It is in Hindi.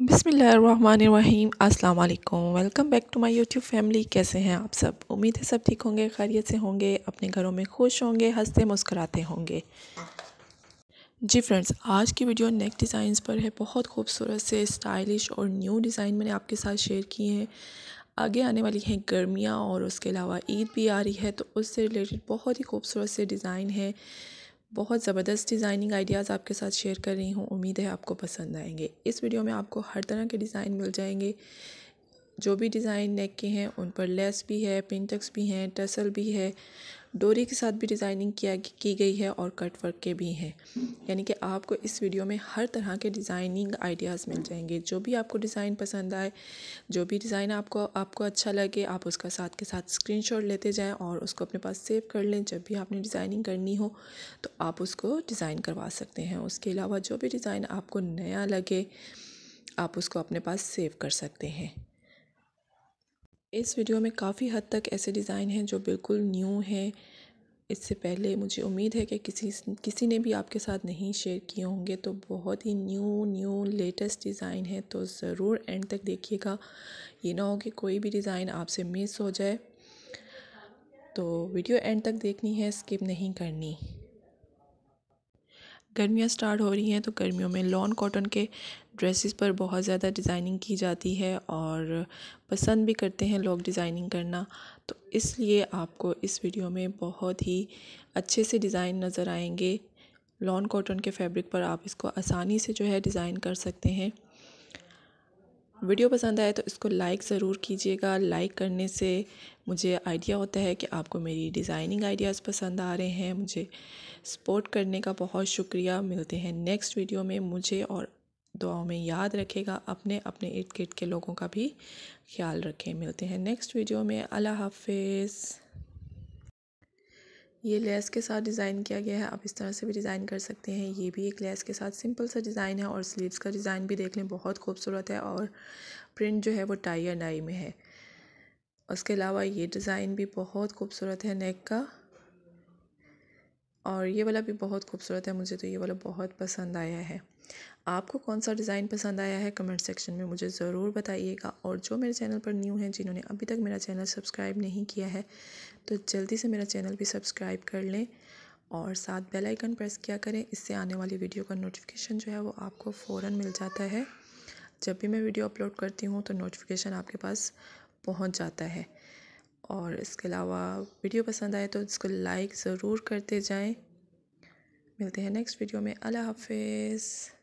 बिसमीम वालेकुम welcome back to my YouTube family. कैसे हैं आप सब? उम्मीद है सब ठीक होंगे, खैरियत से होंगे, अपने घरों में खुश होंगे, हँसते मुस्कराते होंगे। जी फ्रेंड्स, आज की वीडियो नेक डिज़ाइंस पर है। बहुत खूबसूरत से स्टाइलिश और न्यू डिज़ाइन मैंने आपके साथ शेयर किए हैं। आगे आने वाली हैं गर्मियाँ और उसके अलावा ईद भी आ रही है तो उससे रिलेटेड बहुत ही खूबसूरत से डिज़ाइन है। बहुत ज़बरदस्त डिज़ाइनिंग आइडियाज़ आपके साथ शेयर कर रही हूँ। उम्मीद है आपको पसंद आएँगे। इस वीडियो में आपको हर तरह के डिज़ाइन मिल जाएँगे। जो भी डिज़ाइन नेक के हैं, उन पर लेस भी है, पिंटक्स भी हैं, टसल भी है डोरी के साथ भी डिज़ाइनिंग किया, की गई है और कट वर्क के भी हैं। यानी कि आपको इस वीडियो में हर तरह के डिज़ाइनिंग आइडियाज़ मिल जाएँगे। जो भी आपको डिज़ाइन पसंद आए, जो भी डिज़ाइन आपको आपको अच्छा लगे, आप उसका साथ के साथ स्क्रीनशॉट लेते जाएँ और उसको अपने पास सेव कर लें। जब भी आपने डिज़ाइनिंग करनी हो तो आप उसको डिज़ाइन करवा सकते हैं। उसके अलावा जो भी डिज़ाइन आपको नया लगे, आप उसको अपने पास सेव कर सकते हैं। इस वीडियो में काफ़ी हद तक ऐसे डिज़ाइन हैं जो बिल्कुल न्यू हैं। इससे पहले मुझे उम्मीद है कि किसी किसी ने भी आपके साथ नहीं शेयर किए होंगे तो बहुत ही न्यू न्यू लेटेस्ट डिज़ाइन है तो ज़रूर एंड तक देखिएगा। ये ना हो कि कोई भी डिज़ाइन आपसे मिस हो जाए तो वीडियो एंड तक देखनी है, स्किप नहीं करनी। गर्मियाँ स्टार्ट हो रही हैं तो गर्मियों में लॉन कॉटन के ड्रेसेस पर बहुत ज़्यादा डिज़ाइनिंग की जाती है और पसंद भी करते हैं लोग डिज़ाइनिंग करना। तो इसलिए आपको इस वीडियो में बहुत ही अच्छे से डिज़ाइन नज़र आएँगे। लॉन कॉटन के फैब्रिक पर आप इसको आसानी से जो है डिज़ाइन कर सकते हैं। वीडियो पसंद आए तो इसको लाइक ज़रूर कीजिएगा। लाइक करने से मुझे आइडिया होता है कि आपको मेरी डिज़ाइनिंग आइडियाज़ पसंद आ रहे हैं। मुझे सपोर्ट करने का बहुत शुक्रिया। मिलते हैं नेक्स्ट वीडियो में। मुझे और दुआओं में याद रखेगा। अपने अपने इर्द गिर्द के लोगों का भी ख्याल रखें। मिलते हैं नेक्स्ट वीडियो में। अल्लाह हाफिज़। ये लेस के साथ डिज़ाइन किया गया है, आप इस तरह से भी डिज़ाइन कर सकते हैं। ये भी एक लेस के साथ सिंपल सा डिज़ाइन है और स्लीव्स का डिज़ाइन भी देख लें, बहुत खूबसूरत है और प्रिंट जो है वो टाई या डाई में है। उसके अलावा ये डिज़ाइन भी बहुत खूबसूरत है नेक का। और ये वाला भी बहुत खूबसूरत है, मुझे तो ये वाला बहुत पसंद आया है। आपको कौन सा डिज़ाइन पसंद आया है कमेंट सेक्शन में मुझे ज़रूर बताइएगा। और जो मेरे चैनल पर न्यू हैं, जिन्होंने अभी तक मेरा चैनल सब्सक्राइब नहीं किया है तो जल्दी से मेरा चैनल भी सब्सक्राइब कर लें और साथ बेल आइकन प्रेस किया करें। इससे आने वाली वीडियो का नोटिफिकेशन जो है, वो आपको फ़ौर मिल जाता है। जब भी मैं वीडियो अपलोड करती हूँ तो नोटिफिकेशन आपके पास पहुँच जाता है। और इसके अलावा वीडियो पसंद आए तो इसको लाइक ज़रूर करते जाएँ। मिलते हैं नेक्स्ट वीडियो में। अल्लाह हाफिज़।